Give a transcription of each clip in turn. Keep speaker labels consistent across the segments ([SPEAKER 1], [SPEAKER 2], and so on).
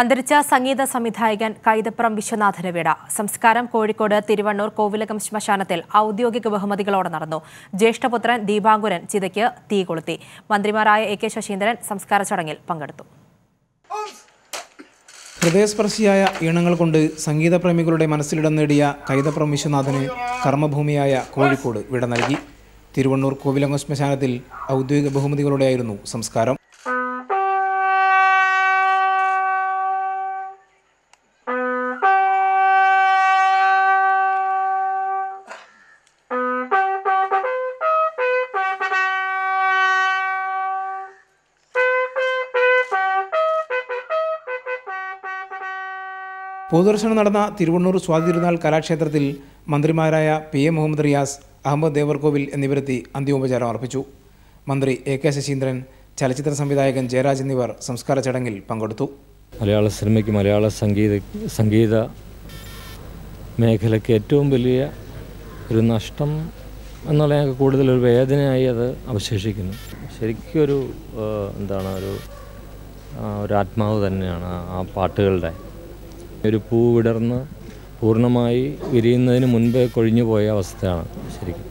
[SPEAKER 1] അന്തരിച്ച സംഗീത സംവിധായകൻ കൈതപ്പുറം വിശ്വനാഥന് വീട സംസ്കാരം കോഴിക്കോട് തിരുവണ്ണൂർ കോവിലകം ശ്മശാനത്തിൽ ഔദ്യോഗിക ബഹുമതികളോടെ നടന്നു. ജ്യേഷ്ഠപുത്രൻ ദീപാങ്കുരൻ ചിതയ്ക്ക് തീ കൊളുത്തി. മന്ത്രിമാരായ എ കെ ശശീന്ദ്രൻ സംസ്കാര ചടങ്ങിൽ പങ്കെടുത്തു.
[SPEAKER 2] ഹൃദയസ്പർശിയായ ഈണങ്ങൾ കൊണ്ട് സംഗീതപ്രേമികളുടെ മനസ്സിലിടം നേടിയ കൈതപ്പുറം വിശ്വനാഥന് കർമ്മഭൂമിയായ കോഴിക്കോട് വിട നൽകി. തിരുവണ്ണൂർ കോവിലങ്ങ ശ്മശാനത്തിൽ ഔദ്യോഗിക ബഹുമതികളോടെയായിരുന്നു സംസ്കാരം. പൊതുദർശനം നടന്ന തിരുവണ്ണൂർ സ്വാതി തിരുനാൾ കലാക്ഷേത്രത്തിൽ മന്ത്രിമാരായ പി എ മുഹമ്മദ് റിയാസ് അഹമ്മദ് ദേവർകോവിൽ എന്നിവരെത്തി അന്തിമോപചാരം അർപ്പിച്ചു. മന്ത്രി എ കെ ശശീന്ദ്രൻ ചലച്ചിത്ര സംവിധായകൻ ജയരാജ് എന്നിവർ സംസ്കാര ചടങ്ങിൽ പങ്കെടുത്തു.
[SPEAKER 3] മലയാള സിനിമയ്ക്ക് മലയാള സംഗീത സംഗീത മേഖലയ്ക്ക് ഏറ്റവും വലിയ ഒരു നഷ്ടം എന്നുള്ള കൂടുതൽ ഒരു വേദനയായി അത് അവശേഷിക്കുന്നു. ശരിക്കും ഒരു എന്താണ് ഒരു ഒരു ആത്മാവ് തന്നെയാണ് ആ പാട്ടുകളുടെ ഒരു പൂ വിടർന്ന് പൂർണമായി വിരിയുന്നതിന് മുൻപേ കൊഴിഞ്ഞു പോയ അവസ്ഥയാണ് ശരിക്കും.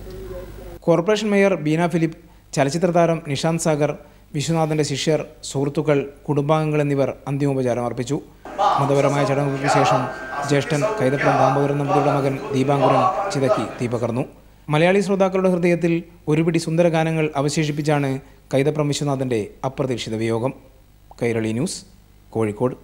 [SPEAKER 2] കോർപ്പറേഷൻ മേയർ ബീന ഫിലിപ്പ് ചലച്ചിത്ര താരം നിഷാന്ത് സാഗർ വിശ്വനാഥന്റെ ശിഷ്യർ സുഹൃത്തുക്കൾ കുടുംബാംഗങ്ങൾ എന്നിവർ അന്തിമോപചാരം അർപ്പിച്ചു. മതപരമായ ചടങ്ങുകൾക്ക് ശേഷം ജ്യേഷ്ഠൻ കൈതപ്പുറം ദാമോദരൻ നമ്പതിയുടെ മകൻ ദീപാങ്കുരൻ ചിതക്കി ദീപകർന്നു മലയാളി ശ്രോതാക്കളുടെ ഹൃദയത്തിൽ ഒരുപിടി സുന്ദര ഗാനങ്ങൾ അവശേഷിപ്പിച്ചാണ് കൈതപ്രം വിശ്വനാഥന്റെ അപ്രതീക്ഷിത വിയോഗം. കൈരളി ന്യൂസ് കോഴിക്കോട്.